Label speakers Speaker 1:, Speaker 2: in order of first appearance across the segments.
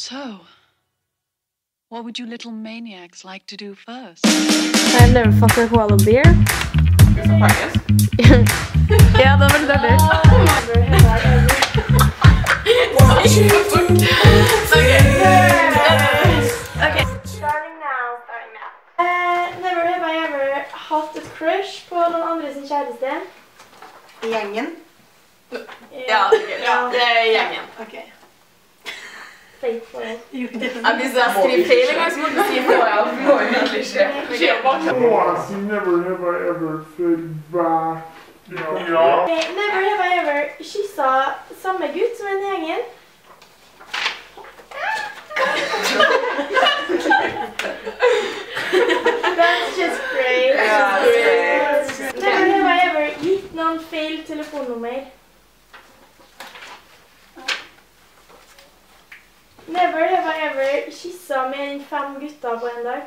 Speaker 1: So, what would you little maniacs like to do first?
Speaker 2: I've never fucked a koala bear. ja, det var veldig artig.
Speaker 3: Starting now, starting now. Eh, never have I ever hatt et crush på noen andre sin kjæreste.
Speaker 4: Gjengen.
Speaker 3: Ja,
Speaker 4: det er gjengen.
Speaker 3: Ok. Faithful.
Speaker 4: Ja, hvis jeg skriver feil en gang, så må du si fra. Ja, det må jo virkelig skje.
Speaker 5: Once, never have I ever felt back. Ja.
Speaker 3: Never have I ever kyssa samme gutt som en i gjengen. That's just great.
Speaker 4: Ja, that's great.
Speaker 3: Never have I ever gitt noen feil telefonnummer. Never have I ever kyssa mer enn fem gutter på en dag.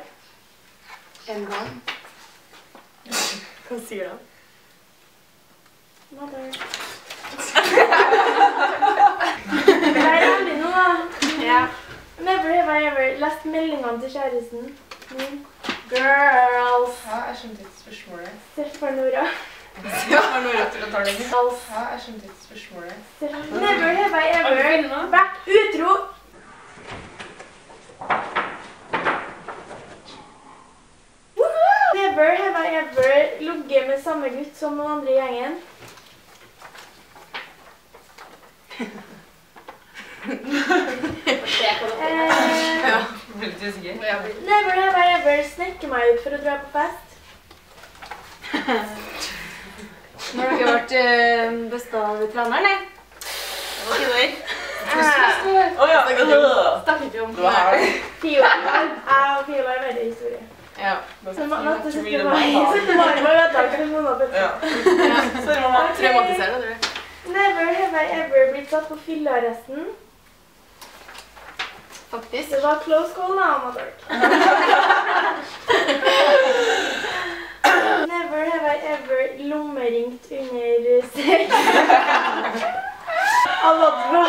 Speaker 4: En gang. Hva sier du?
Speaker 3: Mother. Vær ærlig nå, da. Never have I ever lest meldingene til kjæresten min. Girls.
Speaker 4: Ja, jeg skjønte ikke spørsmålet.
Speaker 3: Se for Nora.
Speaker 4: Ja, var noe rett til å ta den.
Speaker 3: Girls.
Speaker 4: Ja, jeg skjønte ikke spørsmålet.
Speaker 3: Never have I ever vært utro. Never have I ever ligget med samme gutt som noen andre i gjengen. Eh,
Speaker 4: Ja,
Speaker 3: never have I ever snekket meg ut for å dra på fest.
Speaker 4: Når dere ble uh, besta av treneren, nei? Det var ikke der.
Speaker 3: Eh,
Speaker 4: Å ja. Snakker ikke om
Speaker 6: Det var her.
Speaker 3: Fiola. Jeg og Fiola er veldig historie.
Speaker 4: Ja.
Speaker 3: Så ma- at til 17. mai 17. mai var ødelagt for noen av
Speaker 6: Ja.
Speaker 3: følelsene.
Speaker 6: Sorry, mamma.
Speaker 4: Traumatiserende, tror jeg.
Speaker 3: Never have I ever blitt satt på fyllearresten.
Speaker 4: Faktisk.
Speaker 3: Det var close call now, Amador. Never have I ever lommeringt under sex. Amador.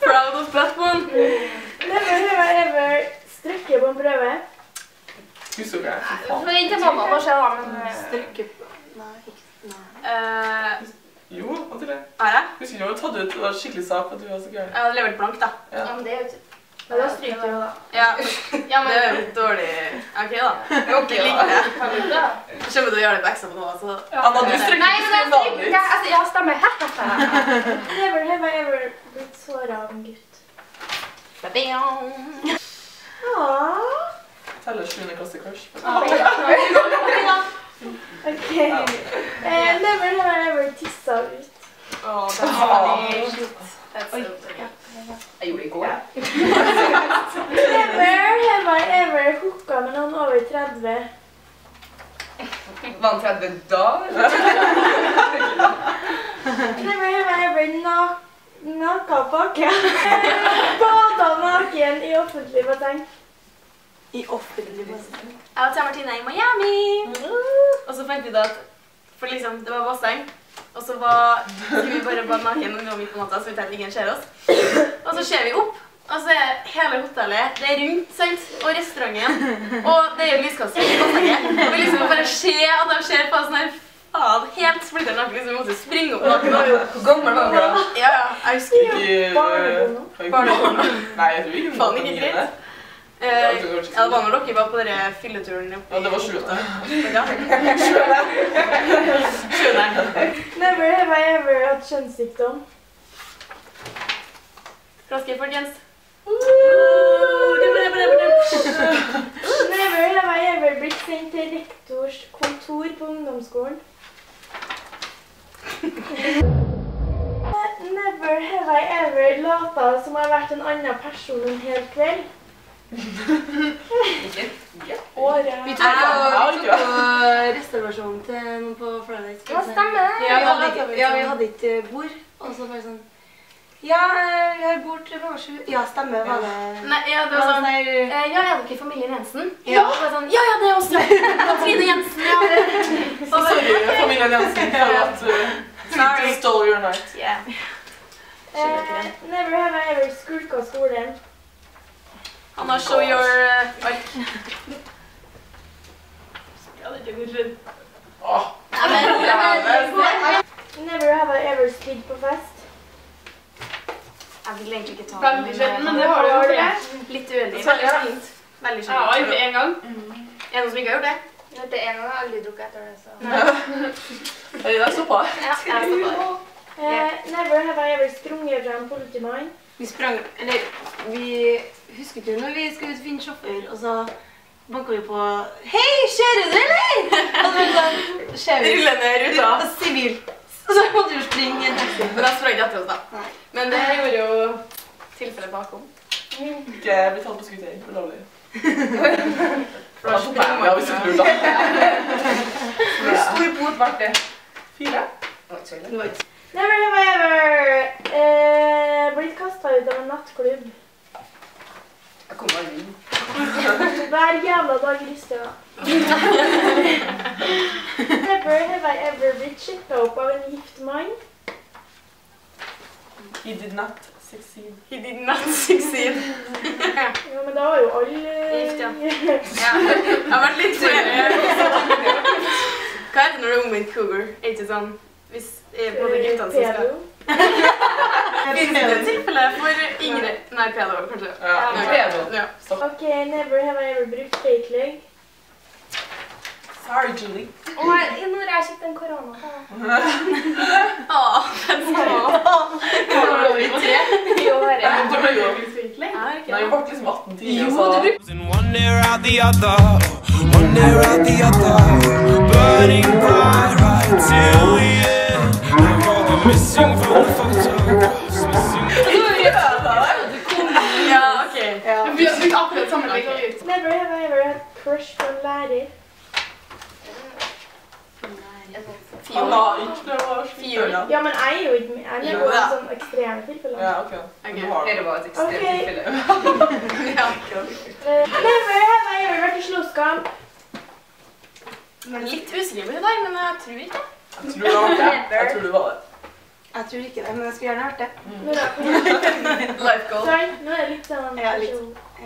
Speaker 4: Proud of
Speaker 3: Never have I ever strøkket på en prøve.
Speaker 6: Husker du det?
Speaker 4: Vent til mamma får se, da. Men
Speaker 2: Strykke på Nei, Nei.
Speaker 4: eh,
Speaker 6: Jo, hva til det?
Speaker 4: Har jeg?
Speaker 6: Husker du når du tatt ut det var skikkelig sak at du var så gæren?
Speaker 4: Jeg hadde levert blank, da.
Speaker 6: Ja.
Speaker 4: men det er jo ikke
Speaker 3: Men da stryker du, da.
Speaker 4: Ja, ja men det er jo litt dårlig. OK, da. Ok, da. det. Jeg kommer til å gjøre litt på eksa på noe, altså.
Speaker 6: Anna, du strekker
Speaker 4: Nei,
Speaker 6: ikke
Speaker 4: men jeg stryker ikke. Altså, ja, stemmer.
Speaker 3: Never have I ever blitt såret av en gutt. Aww.
Speaker 6: Teller 7. klasse crush.
Speaker 3: Ok. Eh, never have I ever tissa ut.
Speaker 4: Åh, det er veldig shit.
Speaker 3: Oi.
Speaker 4: Jeg gjorde det i går.
Speaker 3: Never have I ever hooka med noen over 30.
Speaker 4: Var han 30 da?
Speaker 3: Never have I ever nak naka pakke. Bada naken i offentlig basseng.
Speaker 2: I offentlig basseng.
Speaker 4: Jeg og Tia Martine er i Miami. Og så fant vi ut at For liksom, det var basseng. Og så var, skulle vi bare bade naken og gå midt på natta, så vi tenkte ingen ser oss. Og så ser vi opp, og så er hele hotellet det er rundt, sant? Og restauranten. Og det er jo lyskaster i bassenget. Og vi liksom bare ser at de ser på oss sånn her faen, helt splitter naken. Liksom, vi måtte springe opp naken. Hvor gammel var du? Ja, ja, jeg husker ikke.
Speaker 6: Ikke
Speaker 3: Barneporno.
Speaker 6: Barneporno? Nei, jeg tror ikke
Speaker 4: Faen, ikke greit. Eh, ja, det var når dere var på denne fylleturen
Speaker 6: Ja, det var sjuende.
Speaker 4: Ja. Skjønner.
Speaker 3: Never have I ever hatt kjønnssykdom.
Speaker 4: Flaske, folkens.
Speaker 3: Never have I ever blitt sendt til rektors kontor på ungdomsskolen. Never have I ever lata som jeg har vært en annen person en hel kveld. Året.
Speaker 2: Vi tok jo reservasjonen til noen på Fridays.
Speaker 4: Ja, stemmer.
Speaker 2: Ja, vi hadde ikke bord. Og så bare sånn Ja, jeg bor til klokka. Ja, stemmer. Var det
Speaker 4: Nei, ja, det var sånn eh, Ja, er dere familien Jensen?
Speaker 2: Ja.
Speaker 4: ja, sånn, ja, ja, det er oss. Katrine Jensen, ja.
Speaker 6: Så sorry, familien Jensen, for at uh,
Speaker 4: Sorry.
Speaker 6: Stole your night.
Speaker 4: Yeah.
Speaker 3: Uh, never have I ever skulka skolen.
Speaker 4: Anna, show your uh, ark. Ja, det er ikke.
Speaker 6: Åh,
Speaker 3: Never have I ever spydd på fest.
Speaker 4: Jeg vil egentlig ikke ta
Speaker 7: Veldig sjelden, men det har du gjort.
Speaker 3: du
Speaker 7: det.
Speaker 3: det?
Speaker 4: Litt uenig.
Speaker 6: Så,
Speaker 4: Veldig
Speaker 6: ja.
Speaker 4: sjeldent. Veldig sjeldent.
Speaker 7: gjort det én gang.
Speaker 4: Er det noen som ikke har gjort det?
Speaker 3: Jeg har gjort det en gang, jeg aldri drukket etter det. så...
Speaker 6: Oi, der stoppa.
Speaker 4: Ja, jeg stopper der.
Speaker 3: Eh, never have I ever sprunget fra en politimann.
Speaker 2: Vi sprang Eller vi husker ikke når vi skulle ut og finne sjåfør, og så banka vi på Hei, kjører du, eller? Og så sånn, vi
Speaker 4: Rullende ruta.
Speaker 2: Sivil. Og så måtte du springe i en taxi.
Speaker 4: Men da sprang de etter oss, da. Men det gjorde jo tilfellet bakom.
Speaker 6: Ikke bli tatt på skuter. For stoppa jeg. Ja, hvis du da. Hvor stor bot ble det? Fire?
Speaker 3: Never have I ever eh, blitt kasta ut av en nattklubb.
Speaker 6: Jeg kommer aldri inn.
Speaker 3: Hver jævla dag rister jeg. Never have I ever blitt sjekka opp av en gift mann.
Speaker 6: He did not succeed.
Speaker 4: He did not succeed.
Speaker 3: Ja, men da var jo alle
Speaker 4: Gift, ja. Ja. Jeg har vært litt. Hva heter det når du er omvendt cougar? Er ikke sånn hvis eh, både guttene som skal
Speaker 3: Pedo.
Speaker 4: Det et tilfelle for yngre Nei, pedo, kanskje.
Speaker 6: Ja, pedo.
Speaker 4: Ja.
Speaker 6: Stopp.
Speaker 3: Ok, never have I ever brukt fake leg.
Speaker 6: Sorry, Julie.
Speaker 3: Og jeg, når jeg kjøpte en korona,
Speaker 6: Nei, vi
Speaker 4: det.
Speaker 6: ble liksom 18 timer, så...
Speaker 8: And one ear out the other, one ear out the other, burning bright right till the end. Like all the missing from the photographs, missing.
Speaker 4: Ja, ok.
Speaker 7: Vi har akkurat samme.
Speaker 3: Never have I ever had crush for lærer.
Speaker 6: Han har ikke det var
Speaker 4: Fiol.
Speaker 6: Ja,
Speaker 3: Ja, men jeg er jo ikke med. Jeg er
Speaker 4: Jo
Speaker 3: en sånn ekstreme tilfeller.
Speaker 6: ja ok.
Speaker 4: Ok.
Speaker 6: Du har det.
Speaker 9: var et
Speaker 3: ekstremt okay. tilfelle.
Speaker 4: Ja.
Speaker 3: Never have I ever vært i slåsskamp.
Speaker 4: Er litt usikker på det der, men jeg tror ikke.
Speaker 6: Jeg tror det var det. Jeg tror det var det.
Speaker 2: Jeg tror ikke det, men jeg skulle gjerne hørt det.
Speaker 3: Er
Speaker 4: Life goal.
Speaker 3: Sorry, nå er det litt sånn
Speaker 2: Ja, litt.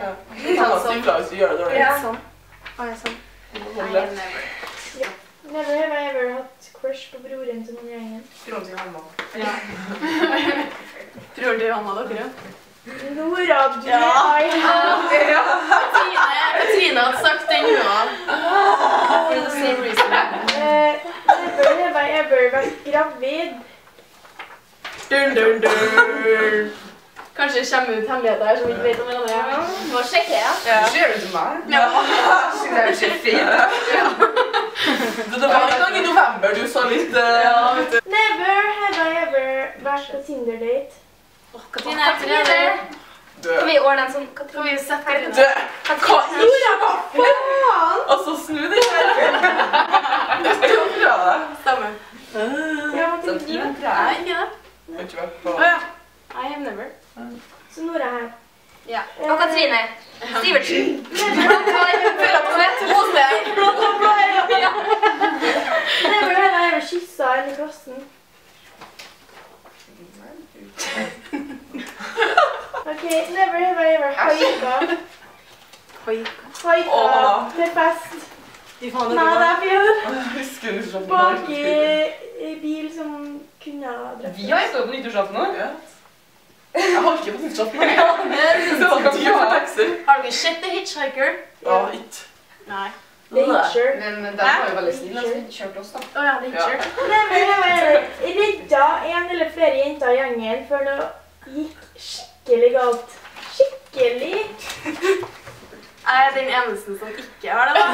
Speaker 6: Ja. Ja. kan ha stifla hvis du gjør det dårlig.
Speaker 3: Ja.
Speaker 2: Sånn. Å, ja, sånn.
Speaker 6: Du må
Speaker 4: I
Speaker 6: holde.
Speaker 4: have never.
Speaker 3: Have I ever hatt crush på broren til noen i gjengen.
Speaker 9: Broren til mamma.
Speaker 4: Tror du han hadde dere?
Speaker 3: Nora, du
Speaker 4: Ja.
Speaker 3: I have
Speaker 4: Katrine, Katrine hadde sagt den nå. For the same reason.
Speaker 3: Eh, Never have I ever vært gravid.
Speaker 4: Dun, dun, dun. Kanskje det kommer ut hemmeligheter her som vi ikke vet om hverandre.
Speaker 3: Må sjekke, ja.
Speaker 4: Ja.
Speaker 9: Ser du til meg?
Speaker 4: Ja.
Speaker 9: Det er jo så fint.
Speaker 6: Det var en gang i november du sa litt... eh,
Speaker 4: du.
Speaker 3: Never have I ever vært på Tinder-date.
Speaker 4: Katrine, Katrine.
Speaker 6: Kan
Speaker 3: vi ordne en sånn
Speaker 4: Kan vi sette Katrine?
Speaker 6: du, hva i faen? Altså, snu deg her. Det skal bra, det.
Speaker 4: Stemmer.
Speaker 3: Ja, men
Speaker 9: Sånn
Speaker 3: tenker du?
Speaker 9: even
Speaker 4: ikke det.
Speaker 6: Jeg har ikke vært på...
Speaker 4: Å ja. I have never.
Speaker 3: Så Nora her.
Speaker 4: Ja.
Speaker 3: Og Katrine.
Speaker 4: Sivertsen.
Speaker 3: Never have I ever kyssa en i klassen. Ok, never have I ever haika. Haika til fest.
Speaker 2: Det
Speaker 3: er.
Speaker 6: Jeg sånn...
Speaker 3: Bak i bil som kunne ha drept
Speaker 9: Vi har ikke på nyttårsaften nå.
Speaker 6: Jeg har ikke på nyttårsaften. Det var.
Speaker 4: Har dere sett The Hitchhiker?
Speaker 6: Ja, ikke.
Speaker 4: Nei.
Speaker 3: The Hitcher.
Speaker 9: Men den var jo veldig snill. Den kjørte oss, da.
Speaker 4: Å ja, Hitcher.
Speaker 3: Never have I ever redda en eller flere jenter i gjengen før det gikk skikkelig galt. Skikkelig.
Speaker 4: Jeg er den eneste som ikke har det. da.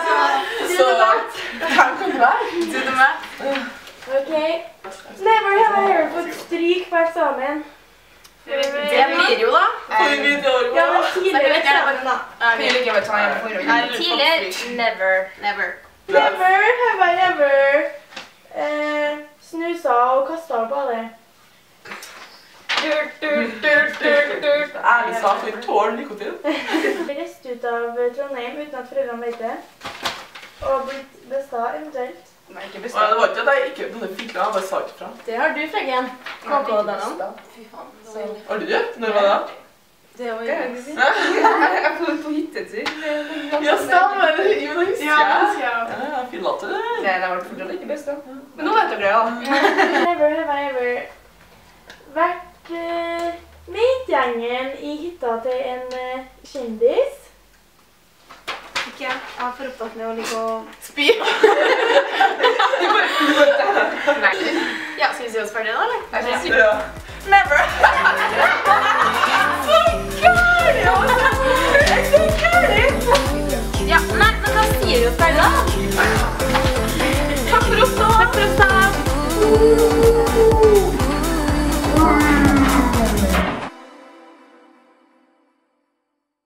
Speaker 6: Så, hvem kan være?
Speaker 4: Du til meg.
Speaker 3: Ok. Never have I ever fått stryk på eksamen.
Speaker 4: Det blir jo da.
Speaker 3: Ja, men tidligere eksamen, da.
Speaker 9: Jeg?
Speaker 4: Tidligere.
Speaker 3: never.
Speaker 4: Never.
Speaker 3: Never have I ever eh, snusa og kasta på alle.
Speaker 6: Ærlig sagt, vi tåler nikotin.
Speaker 3: Reist ut av Trondheim uten at foreldrene vet det. Og blitt besta eventuelt.
Speaker 9: Nei, ikke
Speaker 6: Og
Speaker 9: Nei,
Speaker 6: det var ikke at jeg ikke hadde fikla, jeg bare sa ikke fra.
Speaker 3: Det har du, Fleggen. KK-dannene.
Speaker 4: Fy faen. Så
Speaker 6: Har du det? Når var det?
Speaker 4: det var
Speaker 9: Hva
Speaker 4: jo
Speaker 9: ikke du sier? Jeg er på, på hyttetur.
Speaker 6: Ja, stemmer! Jo, det husker
Speaker 7: Ja,
Speaker 6: jeg.
Speaker 7: det husker jeg.
Speaker 6: Ja, jeg fillete.
Speaker 9: Nei, det var fortsatt ikke besta. Men nå vet dere det, da.
Speaker 3: Never have I ever vært uh, med gjengen i hytta til en eh, kjendis.
Speaker 2: Ikke jeg. Jeg er for opptatt med å ligge og
Speaker 7: Spy. Nei.
Speaker 4: Ja, skal vi si oss ferdige nå, eller?
Speaker 9: Ja. Never!
Speaker 6: Ja,
Speaker 4: nei, men hva sier vi oss ferdige, da. Takk for oss, da. Takk for oss, da.